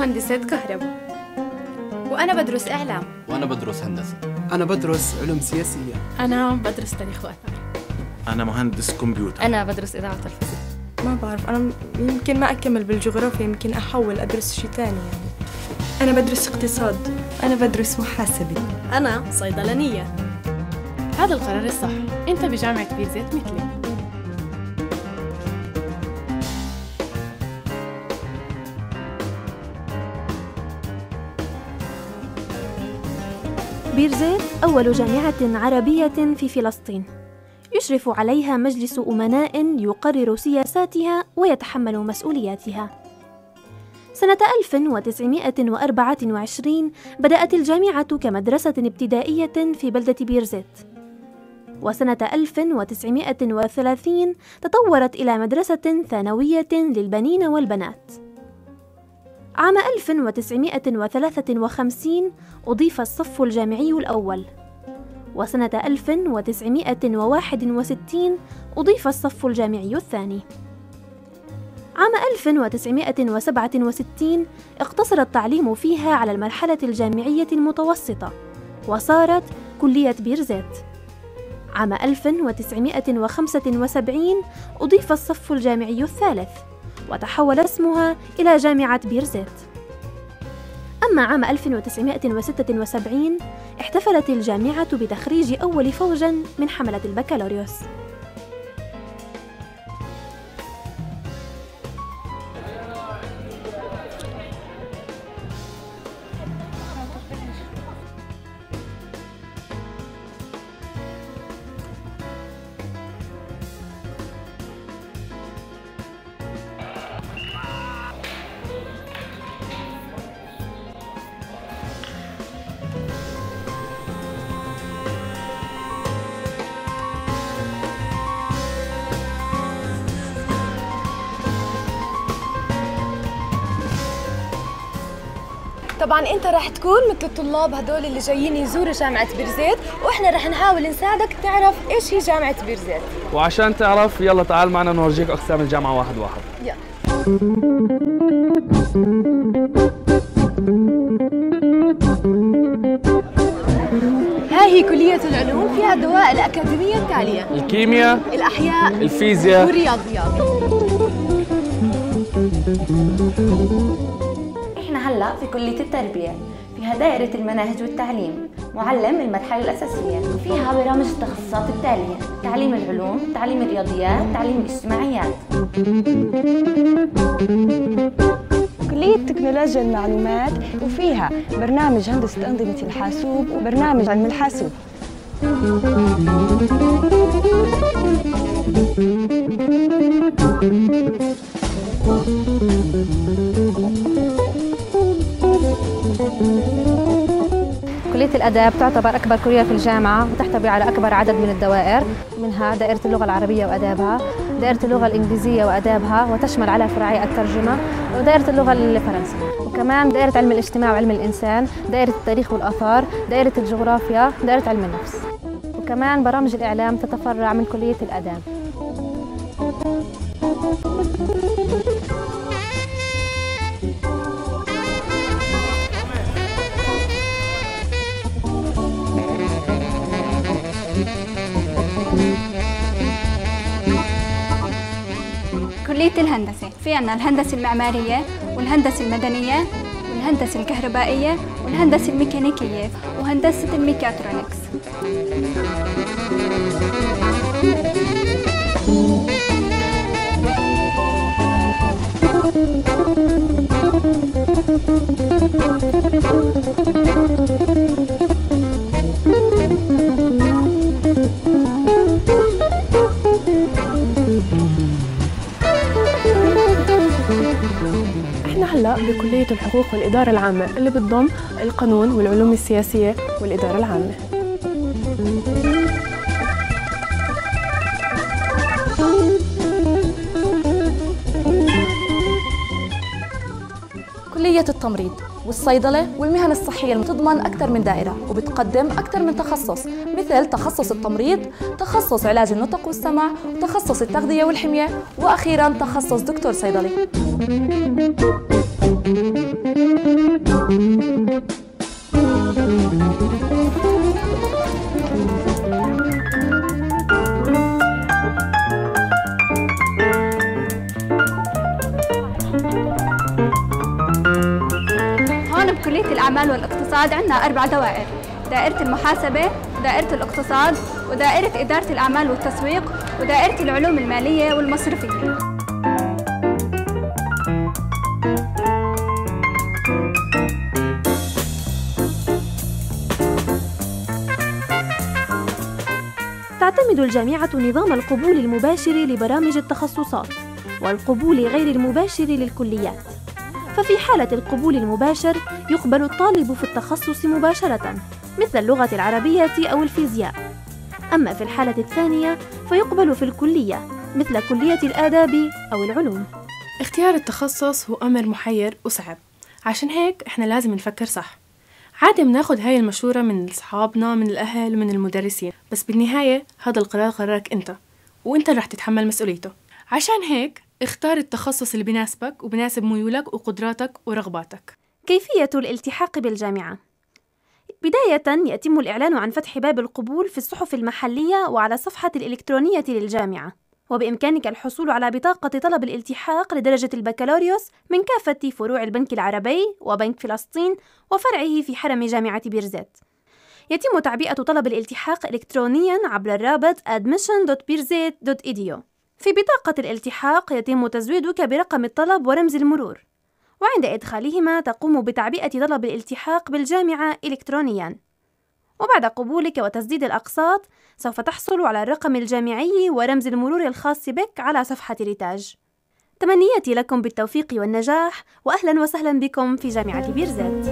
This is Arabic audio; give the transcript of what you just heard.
مهندسة كهرباء. وأنا بدرس إعلام. وأنا بدرس هندسة. أنا بدرس علوم سياسية. أنا بدرس تاريخ وآثار. أنا مهندس كمبيوتر. أنا بدرس إذاعة الفيزياء ما بعرف أنا يمكن ما أكمل بالجغرافيا يمكن أحول أدرس شيء ثاني يعني. أنا بدرس اقتصاد. أنا بدرس محاسبة. أنا صيدلانية. هذا القرار الصح. أنت بجامعة بيرزيت مثلي. بيرزيت أول جامعة عربية في فلسطين. يشرف عليها مجلس أمناء يقرر سياساتها ويتحمل مسؤولياتها. سنة 1924 بدأت الجامعة كمدرسة ابتدائية في بلدة بيرزيت وسنة 1930 تطورت إلى مدرسة ثانوية للبنين والبنات. عام 1953 أضيف الصف الجامعي الأول. وسنة 1961 أضيف الصف الجامعي الثاني. عام 1967 اقتصر التعليم فيها على المرحلة الجامعية المتوسطة وصارت كلية بيرزيت. عام 1975 أضيف الصف الجامعي الثالث. وتحول اسمها إلى جامعة بيرزيت. أما عام 1976 احتفلت الجامعة بتخريج أول فوج من حملة البكالوريوس. طبعا أنت راح تكون مثل الطلاب هدول اللي جايين يزوروا جامعة بيرزيت وإحنا راح نحاول نساعدك تعرف إيش هي جامعة بيرزيت. وعشان تعرف يلا تعال معنا نورجيك أقسام الجامعة واحد واحد. يلا. هاي هي كلية العلوم فيها الدوائر الأكاديمية التالية. الكيمياء الأحياء الفيزياء. والرياضيات. في كلية التربية فيها دائرة المناهج والتعليم معلم المرحلة الأساسية. وفيها برامج التخصصات التالية تعليم العلوم تعليم الرياضيات تعليم الاجتماعيات. كلية تكنولوجيا المعلومات وفيها برنامج هندسة أنظمة الحاسوب وبرنامج علم الحاسوب. كلية الأداب تعتبر أكبر كلية في الجامعة وتحتوي على أكبر عدد من الدوائر منها دائرة اللغة العربية وأدابها دائرة اللغة الإنجليزية وأدابها وتشمل على فرعي الترجمة ودائرة اللغة الفرنسية. وكمان دائرة علم الاجتماع وعلم الإنسان دائرة التاريخ والآثار دائرة الجغرافيا دائرة علم النفس. وكمان برامج الإعلام تتفرع من كلية الآداب. كلية الهندسة. في عنا الهندسة المعمارية والهندسة المدنية والهندسة الكهربائية والهندسة الميكانيكية وهندسة الميكاترونكس. الحقوق والإدارة العامة اللي بتضم القانون والعلوم السياسية والإدارة العامة. كلية التمريض والصيدلة والمهن الصحية بتضمن أكثر من دائرة وبتقدم أكثر من تخصص مثل تخصص التمريض تخصص علاج النطق والسمع وتخصص التغذية والحمية وأخيرا تخصص دكتور صيدلي. هون بكلية الأعمال والاقتصاد عندنا أربع دوائر. دائرة المحاسبة ودائرة الاقتصاد ودائرة إدارة الأعمال والتسويق ودائرة العلوم المالية والمصرفية. تعتمد الجامعة نظام القبول المباشر لبرامج التخصصات والقبول غير المباشر للكليات. ففي حالة القبول المباشر يقبل الطالب في التخصص مباشرة مثل اللغة العربية أو الفيزياء. أما في الحالة الثانية فيقبل في الكلية مثل كلية الآداب أو العلوم. اختيار التخصص هو أمر محير وصعب. عشان هيك إحنا لازم نفكر صح. عادي بناخد هاي المشورة من أصحابنا من الأهل من المدرسين. بس بالنهاية هذا القرار قرارك أنت وأنت رح تتحمل مسؤوليته. عشان هيك اختار التخصص اللي بيناسبك وبناسب ميولك وقدراتك ورغباتك. كيفية الالتحاق بالجامعة؟ بداية يتم الإعلان عن فتح باب القبول في الصحف المحلية وعلى صفحة الإلكترونية للجامعة. وبإمكانك الحصول على بطاقة طلب الالتحاق لدرجة البكالوريوس من كافة فروع البنك العربي وبنك فلسطين وفرعه في حرم جامعة بيرزيت. يتم تعبئة طلب الالتحاق إلكترونياً عبر الرابط admission.birzeit.edu في بطاقة الالتحاق يتم تزويدك برقم الطلب ورمز المرور. وعند إدخالهما تقوم بتعبئة طلب الالتحاق بالجامعة إلكترونياً. وبعد قبولك وتسديد الأقساط سوف تحصل على الرقم الجامعي ورمز المرور الخاص بك على صفحة ريتاج. تمنياتي لكم بالتوفيق والنجاح وأهلا وسهلا بكم في جامعة بيرزيت